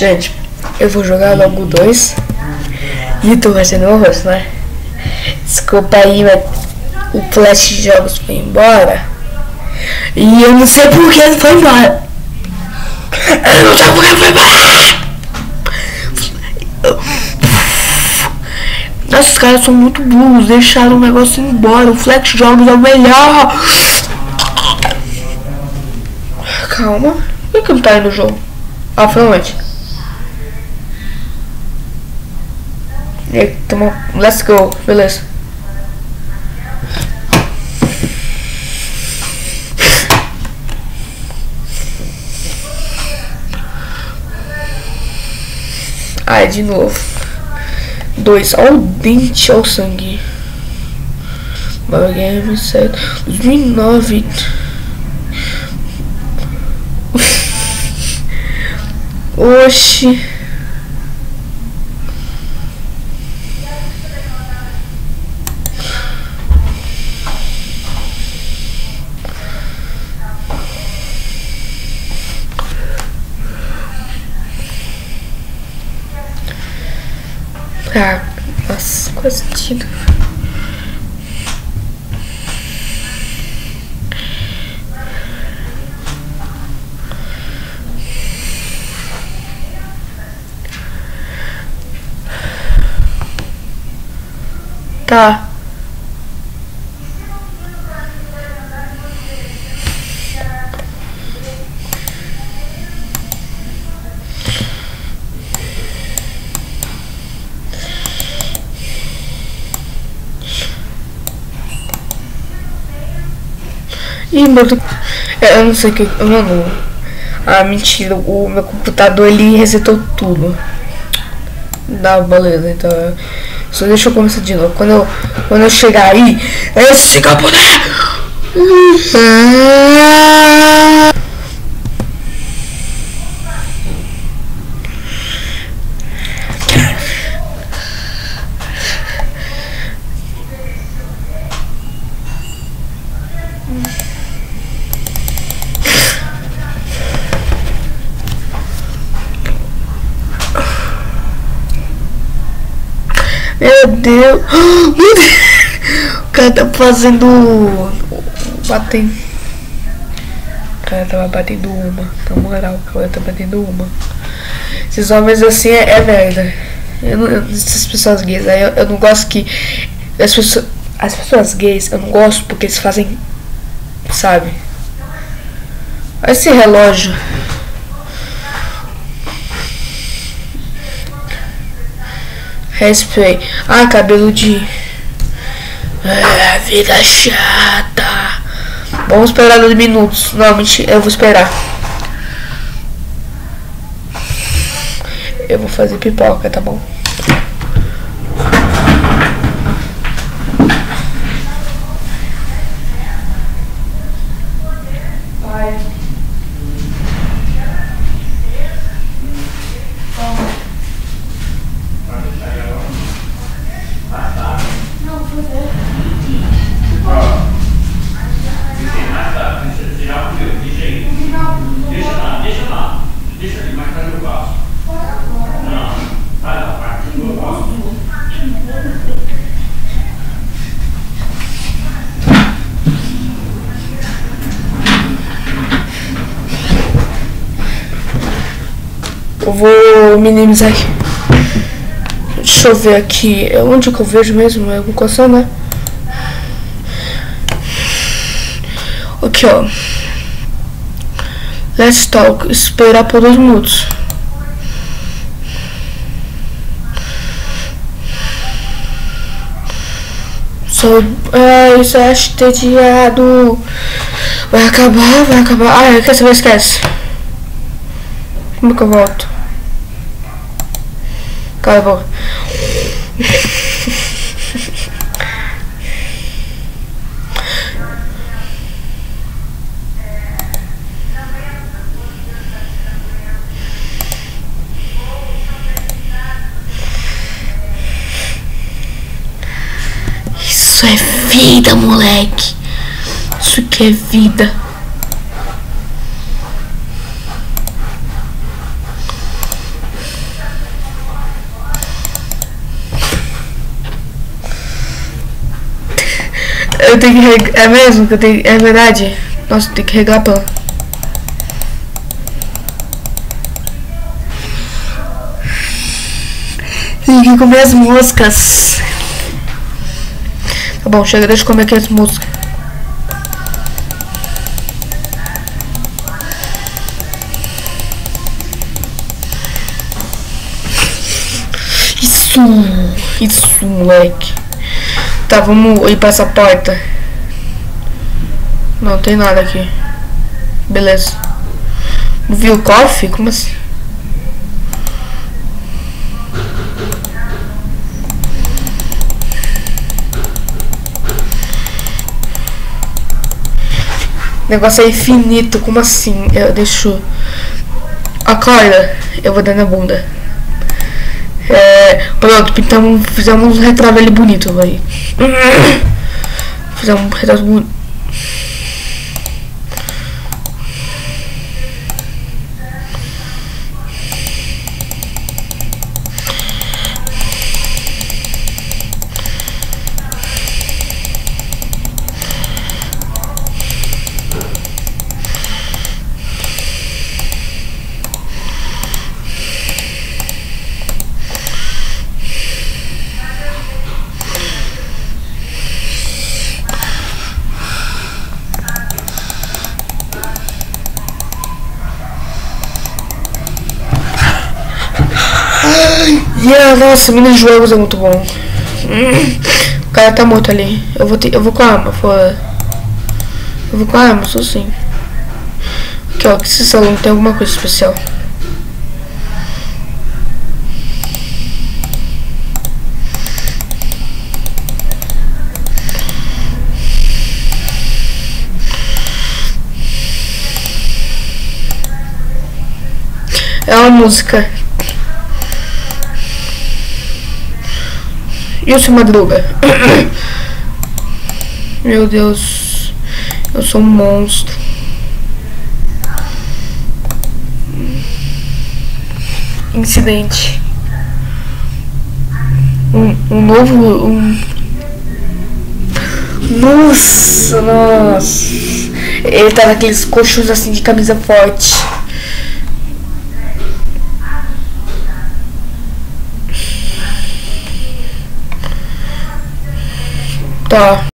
Gente, eu vou jogar logo dois. E tu vai ser no rosto, né? Desculpa aí, mas o Flash de Jogos foi embora. E eu não sei por que ele foi embora. Eu não sei por que foi embora. Nossa, os caras são muito burros. Deixaram o negócio embora. O Flex Jogos é o melhor. Calma. Por que ele tá aí no jogo? Ah, foi onde? E toma. Let's go. Beleza. Ai, de novo. Dois. Olha o dente, olha o sangue. Game 7. 2009. Oxi. Ah, nossa, quase tido. Tá. Ih, meu Deus. Eu não sei o que. Mano. Ah, mentira. O meu computador ele resetou tudo. Dá, beleza. Então. Só deixa eu começar de novo. Quando eu, quando eu chegar aí. Esse camponé! Meu Deus. Meu Deus. O cara tá fazendo. Batendo. O cara tava batendo uma. Na moral, o cara tá batendo uma. Esses homens assim é, é merda. Eu não, eu, essas pessoas gays eu, eu não gosto que. As pessoas, as pessoas gays eu não gosto porque eles fazem. Sabe? Esse relógio. Hairspray. Ah, cabelo de. Ah, vida chata. Vamos esperar dois minutos. Não, mentira, eu vou esperar. Eu vou fazer pipoca, tá bom? Eu vou minimizar aqui. Deixa eu ver aqui. É onde que eu vejo mesmo? É alguma coisa, né? Aqui, ó. Let's talk. Esperar por dois minutos. Sou. Ai, isso é entediado. Vai acabar, vai acabar. Ai, quer saber? Esquece. Como que eu volto? Cala a boca. Isso é vida, moleque. Isso que é vida. Eu tenho que regar. É mesmo que eu tenho. É verdade? Nossa, tem que regar a. Tem que comer as moscas. Tá bom, chega, deixa eu comer aqui as moscas. Isso, isso, moleque. Tá, vamos ir pra essa porta. Não tem nada aqui. Beleza. Viu o cofre? Como assim? Negócio é infinito, como assim? Eu deixo. Acorda, eu vou dar na bunda. É, pronto, pintamos, fizemos um retrato ali bonito, vai. Fizemos um retrato bonito. A nossa, Minas Jogos é muito bom. O cara tá morto ali. Eu vou eu vou com a arma, fora. Eu vou com a arma, sou sim. Aqui ó, que esse salão tem alguma coisa especial. É uma música E o seu Madruga? Meu Deus. Eu sou um monstro. Incidente. Um, um novo. Um... Nossa, nossa. Ele tá naqueles coxos assim de camisa forte. Tá.